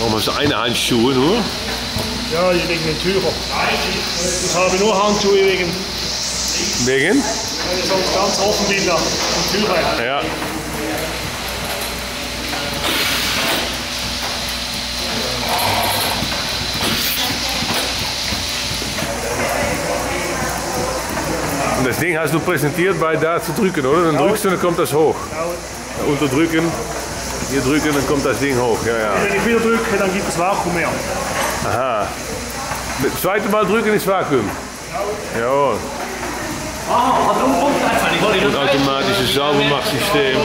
Warum hast du eine Handschuhe nur? Ja, wegen den Tüchern. Ich habe nur Handschuhe wegen, Wegen? wenn ich sonst ganz offen bin, da, die Tücher. Ja. Und das Ding hast du präsentiert bei da zu drücken, oder? Dann drückst du und dann kommt das hoch. Nou, Unterdrücken, hier drücken, dann kommt das Ding hoch. Ja, ja. wenn ich wieder drücke, dann gibt es Vakuum mehr. Aha. Das zweite Mal drücken ist Vakuum. Ja. Und automatisches Saubermachtssysteem.